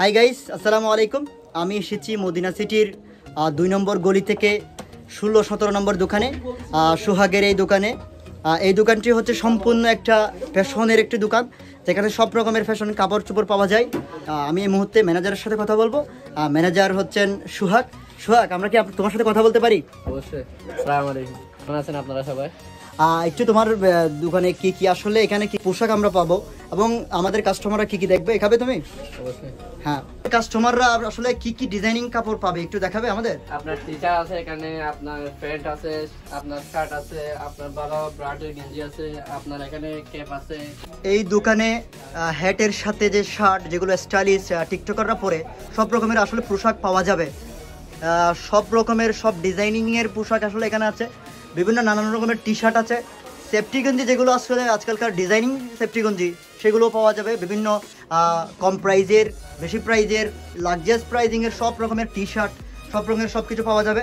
Hi guys আসসালামু আলাইকুম। আমি এসেছি মদিনা সিটির দুই নম্বর গলি থেকে ষোলো সতেরো নম্বর দোকানে সোহাগের এই দোকানে। এই দোকানটি হচ্ছে সম্পূর্ণ একটা ফ্যাশনের একটি দোকান, যেখানে সব রকমের ফ্যাশন কাপড় চোপড় পাওয়া যায়। আমি এই মুহূর্তে ম্যানেজারের সাথে কথা বলব। ম্যানেজার হচ্ছেন সোহাগ। সোহাগ, আমরা কি তোমার সাথে কথা বলতে পারি? অবশ্যই কেমন আছেন আপনারা সবাই? একটু তোমার দোকানে কি কি আসলে এখানে কি পোশাক আমরা পাবো এবং আমাদের কাস্টমাররা কি কি দেখবে তুমি? হ্যাঁ কাস্টমাররা আসলে কি কি ডিজাইনিং কাপড় পাবে একটু দেখাবে আমাদের? আপনার টি শার্ট আছে এখানে আপনার প্যান্ট আছে আপনার শার্ট আছে আপনার ভালো গেঞ্জি আছে আপনার এখানে ক্যাপ আছে। এই দোকানে হ্যাটের সাথে যে শার্ট যেগুলো স্টাইলিশ টিকটকাররা পরে সব রকমের আসলে পোশাক পাওয়া যাবে। আহ, সব রকমের সব ডিজাইনিং এর পোশাক আসলে এখানে আছে। বিভিন্ন নানান রকমের টি শার্ট আছে। সেফটি গঞ্জি যেগুলো আসলে আজকালকার ডিজাইনিং সেফটি গঞ্জি সেগুলো পাওয়া যাবে। বিভিন্ন কম প্রাইজের বেশি প্রাইজের লাগজেস প্রাইজিংয়ের সব রকমের টি শার্ট সব রকমের সব কিছু পাওয়া যাবে।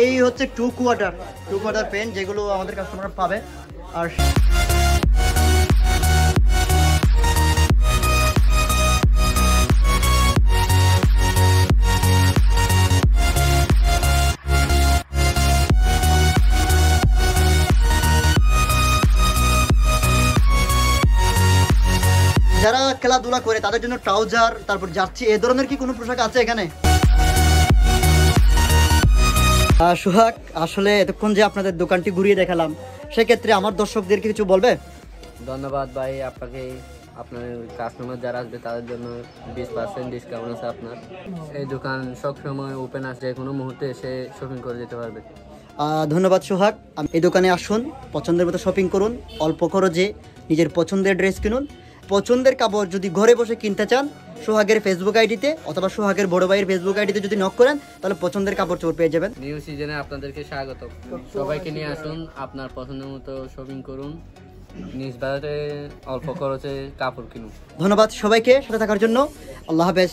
এই হচ্ছে two quarter two quarter pen যেগুলো আমাদের কাস্টমার পাবে। আর যারা খেলাধুলা করে তাদের জন্য ট্রাউজার তারপর জার্সি এ ধরনের কি কোনো পোশাক আছে এখানে? সোহাগ আসলে এতক্ষণ যে আপনাদের দোকানটি ঘুরিয়ে দেখালাম সেক্ষেত্রে আমার দর্শকদেরকে কিছু বলবে? ধন্যবাদ ভাই আপনাকে আপনার কাস্টমার যারা আসবে তাদের জন্য বিশ পার্সেন্ট ডিসকাউন্ট আছে আপনার। এই দোকান সবসময় ওপেন আছে কোনো মুহূর্তে এসে শপিং করে যেতে পারবে। ধন্যবাদ সোহাগ এই দোকানে আসুন পছন্দের মতো শপিং করুন অল্প খরচে নিজের পছন্দের ড্রেস কিনুন পছন্দের কাপড় যদি ঘরে বসে কিনতে চান সোহাগের ফেসবুক আইডিতে অথবা সোহাগের বড় ভাইয়ের ফেসবুক আইডিতে যদি নক করেন তাহলে পছন্দের কাপড় চোর পেয়ে যাবেন। নিউ সিজনে আপনাদেরকে স্বাগত সবাইকে নিয়ে আসুন আপনার পছন্দের মতো শপিং করুন নিজ বাজারে অল্প খরচে কাপড় কিনুন। ধন্যবাদ সবাইকে সাথে থাকার জন্য। আল্লাহ হাফেজ।